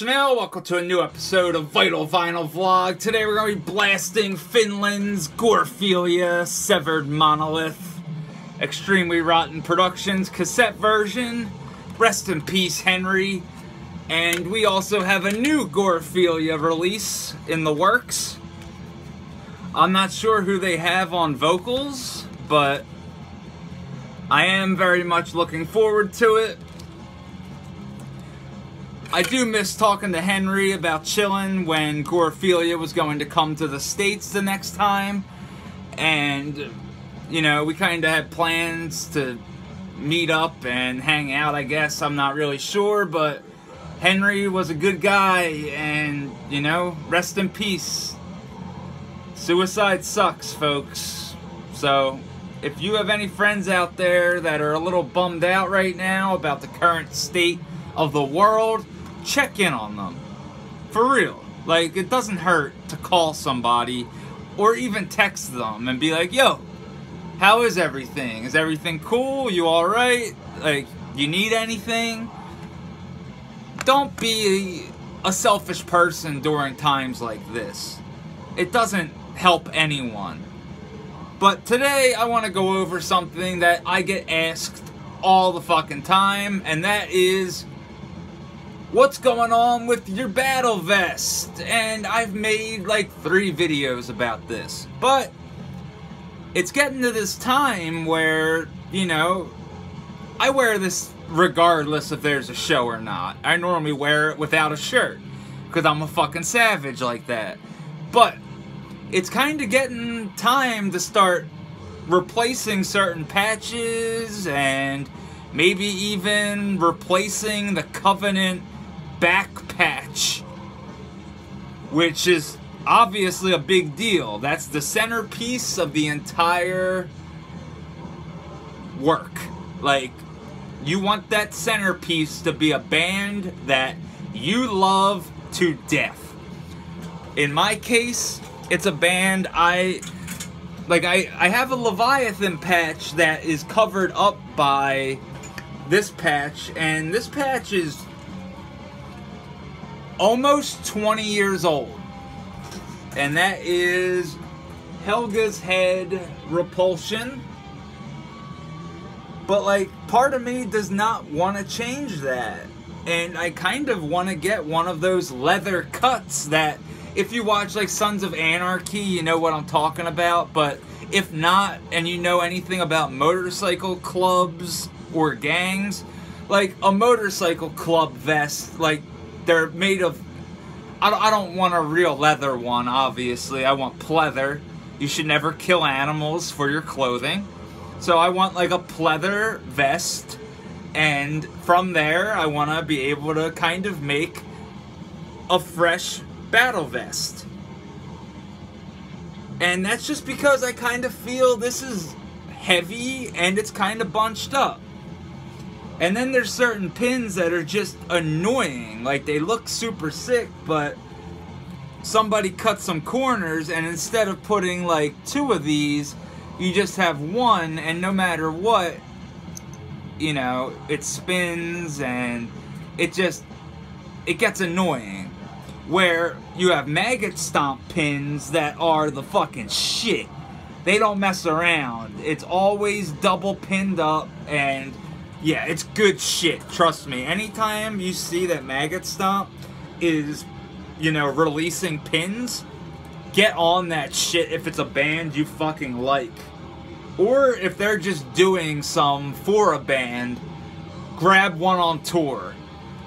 Chanel. Welcome to a new episode of Vital Vinyl Vlog. Today we're going to be blasting Finland's Gorephilia Severed Monolith. Extremely Rotten Productions cassette version. Rest in peace, Henry. And we also have a new Gorephilia release in the works. I'm not sure who they have on vocals, but I am very much looking forward to it. I do miss talking to Henry about chilling when Gorephilia was going to come to the States the next time. And, you know, we kind of had plans to meet up and hang out, I guess. I'm not really sure, but Henry was a good guy, and, you know, rest in peace. Suicide sucks, folks. So, if you have any friends out there that are a little bummed out right now about the current state of the world, check in on them. For real. Like, it doesn't hurt to call somebody or even text them and be like, yo, how is everything? Is everything cool? You alright? Like, you need anything? Don't be a selfish person during times like this. It doesn't help anyone. But today I want to go over something that I get asked all the fucking time, and that is what's going on with your battle vest? And I've made like three videos about this. But it's getting to this time where, you know, I wear this regardless if there's a show or not. I normally wear it without a shirt because I'm a fucking savage like that. But it's kind of getting time to start replacing certain patches and maybe even replacing the Covenant back patch, which is obviously a big deal. That's the centerpiece of the entire work. Like, you want that centerpiece to be a band that you love to death. In my case, it's a band I like I, I have a Leviathan patch that is covered up by this patch and this patch is almost 20 years old. And that is Helga's Head Repulsion. But like part of me does not want to change that. And I kind of want to get one of those leather cuts that if you watch like Sons of Anarchy, you know what I'm talking about, but if not and you know anything about motorcycle clubs or gangs, like a motorcycle club vest, like they're made of. I don't, I don't want a real leather one, obviously. I want pleather. You should never kill animals for your clothing. So I want like a pleather vest. And from there, I want to be able to kind of make a fresh battle vest. And that's just because I kind of feel this is heavy and it's kind of bunched up. And then there's certain pins that are just annoying. Like they look super sick, but somebody cut some corners and instead of putting like two of these, you just have one and no matter what, you know, it spins and it just, it gets annoying. Where you have maggot stomp pins that are the fucking shit. They don't mess around. It's always double pinned up and yeah, it's good shit. Trust me. Anytime you see that Maggot Stomp is, you know, releasing pins, get on that shit if it's a band you fucking like. Or if they're just doing some for a band, grab one on tour.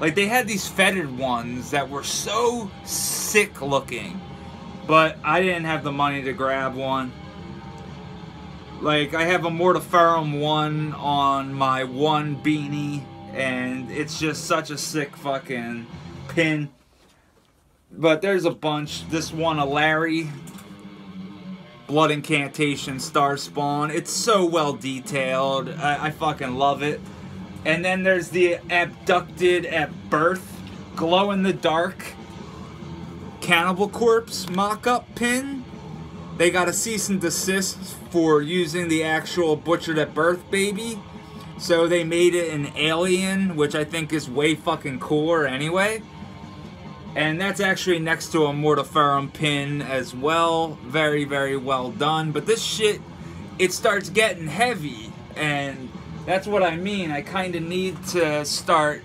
Like they had these fetid ones that were so sick looking, but I didn't have the money to grab one. Like, I have a Mortiferum 1 on my one beanie, and it's just such a sick fucking pin. But there's a bunch. This one, a Larry. Blood Incantation, Star Spawn. It's so well detailed. I, I fucking love it. And then there's the Abducted at Birth, glow in the dark Cannibal Corpse mock-up pin. They got a cease and desist for using the actual Butchered at Birth baby. So they made it an alien, which I think is way fucking cooler anyway. And that's actually next to a Mortiferum pin as well. Very, very well done. But this shit, it starts getting heavy. And that's what I mean. I kind of need to start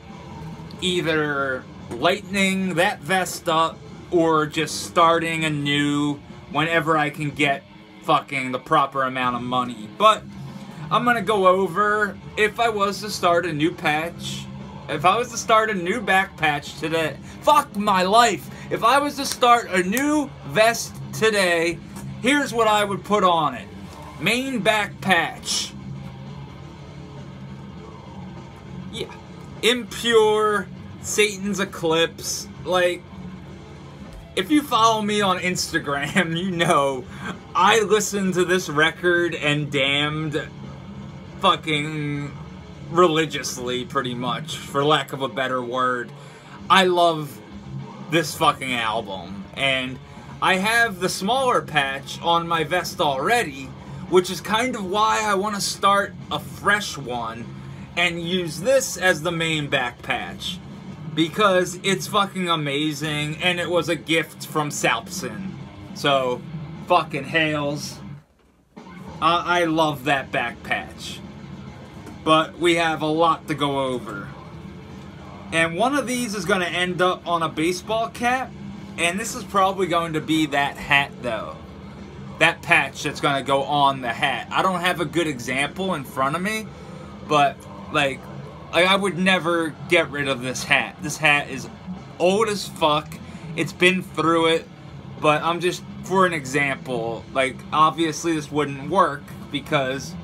either lightening that vest up or just starting anew whenever I can get fucking the proper amount of money. But I'm gonna go over if I was to start a new patch. If I was to start a new back patch today, fuck my life. If I was to start a new vest today, here's what I would put on it. Main back patch. Yeah. Impure, Satan's Eclipse, like if you follow me on Instagram, you know I listened to this record and damned fucking religiously, pretty much, for lack of a better word. I love this fucking album, and I have the smaller patch on my vest already, which is kind of why I want to start a fresh one and use this as the main back patch. Because it's fucking amazing, and it was a gift from Salpson. So, fucking hails. I love that back patch but we have a lot to go over. And one of these is going to end up on a baseball cap, and this is probably going to be that hat though. That patch that's going to go on the hat. I don't have a good example in front of me, but like, like I would never get rid of this hat. This hat is old as fuck. It's been through it, but I'm just for an example, like obviously this wouldn't work because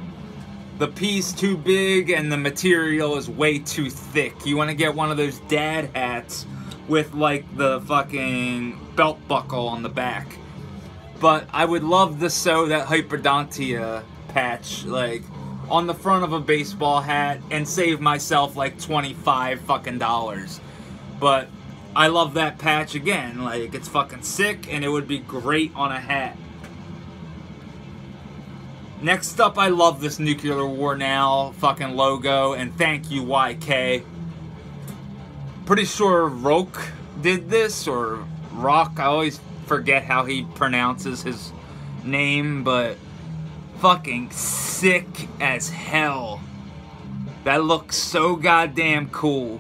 the piece too big and the material is way too thick. You want to get one of those dad hats with like the fucking belt buckle on the back. But I would love to sew that Hyperdontia patch like on the front of a baseball hat and save myself like 25 fucking dollars. But I love that patch again. Like it's fucking sick and it would be great on a hat. Next up, I love this Nuclear War Now fucking logo, and thank you, YK. Pretty sure Roke did this, or Rock, I always forget how he pronounces his name, but fucking sick as hell. That looks so goddamn cool.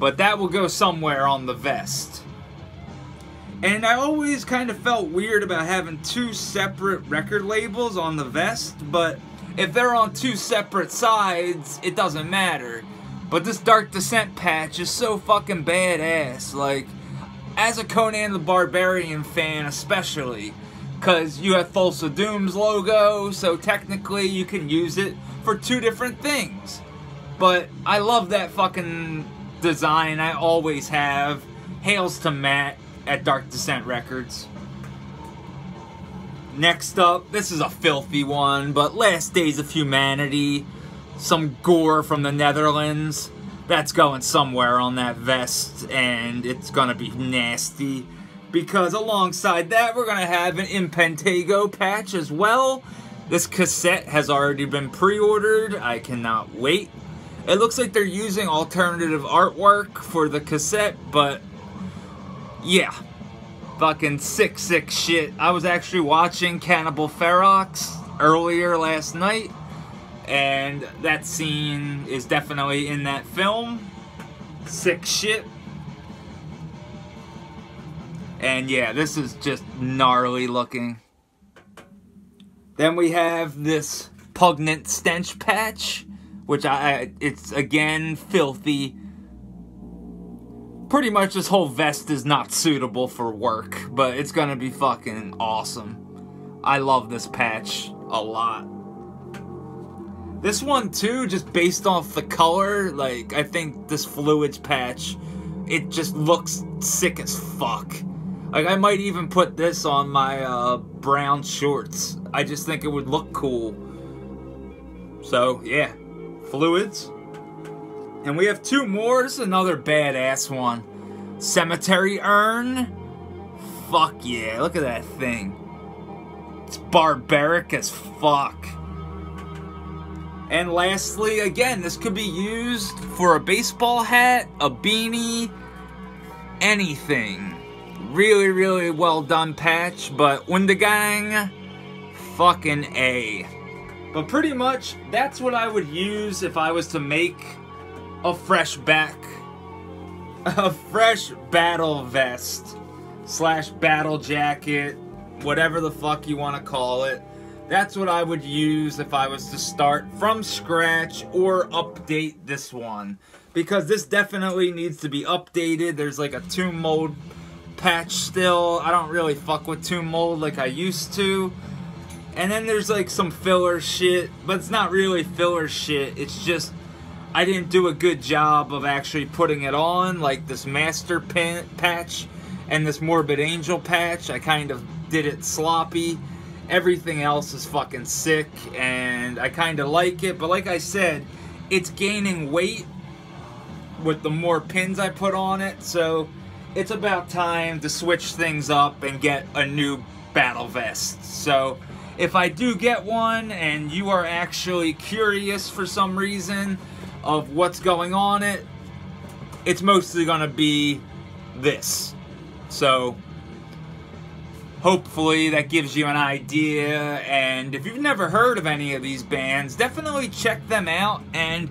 But that will go somewhere on the vest. And I always kind of felt weird about having two separate record labels on the vest, but if they're on two separate sides, it doesn't matter. But this Dark Descent patch is so fucking badass. Like, as a Conan the Barbarian fan, especially, because you have Thulsa Doom's logo, so technically you can use it for two different things. But I love that fucking design. I always have. Hails to Matt at Dark Descent Records. Next up, this is a filthy one, but Last Days of Humanity. Some gore from the Netherlands. That's going somewhere on that vest, and it's gonna be nasty. Because alongside that, we're gonna have an Impetigo patch as well. This cassette has already been pre-ordered. I cannot wait. It looks like they're using alternative artwork for the cassette, but yeah, fucking sick, sick shit. I was actually watching Cannibal Ferox earlier last night, and that scene is definitely in that film. Sick shit. And yeah, this is just gnarly looking. Then we have this Pugnant Stench patch, which I, it's again filthy pretty much this whole vest is not suitable for work, but it's gonna be fucking awesome. I love this patch a lot. This one too, just based off the color, like I think this fluids patch, it just looks sick as fuck. Like I might even put this on my uh, brown shorts. I just think it would look cool. So yeah, fluids. And we have two more. This is another badass one. Cemetery Urn. Fuck yeah, look at that thing. It's barbaric as fuck. And lastly, again, this could be used for a baseball hat, a beanie, anything. Really, really well done patch, but Undergang, fucking A. But pretty much, that's what I would use if I was to make a fresh back, a fresh battle vest slash battle jacket, whatever the fuck you want to call it. That's what I would use if I was to start from scratch or update this one. Because this definitely needs to be updated. There's like a tomb mold patch still. I don't really fuck with tomb mold like I used to. And then there's like some filler shit, but it's not really filler shit. It's just I didn't do a good job of actually putting it on, like this master pin patch and this morbid angel patch. I kind of did it sloppy. Everything else is fucking sick, and I kind of like it. But like I said, it's gaining weight with the more pins I put on it. So it's about time to switch things up and get a new battle vest. So if I do get one and you are actually curious for some reason of what's going on it, it's mostly going to be this. So hopefully that gives you an idea. And if you've never heard of any of these bands, definitely check them out. And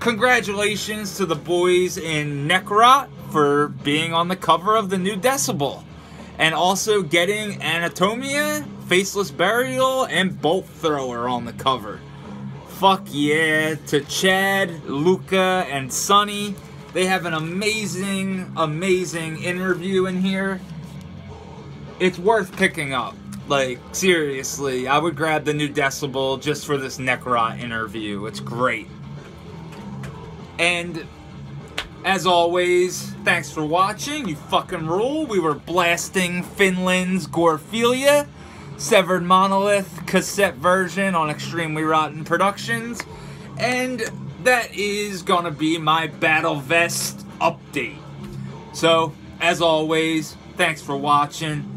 congratulations to the boys in Necrot for being on the cover of the new Decibel. And also getting Anatomia, Faceless Burial, and Bolt Thrower on the cover. Fuck yeah to Chad, Luca, and Sonny. They have an amazing, amazing interview in here it's worth picking up. Like, seriously, I would grab the new Decibel just for this Necrot interview. It's great. And, as always, thanks for watching. You fucking rule. We were blasting Finland's Gorephilia, Severed Monolith cassette version on Extremely Rotten Productions. And that is gonna be my Battle Vest update. So, as always, thanks for watching.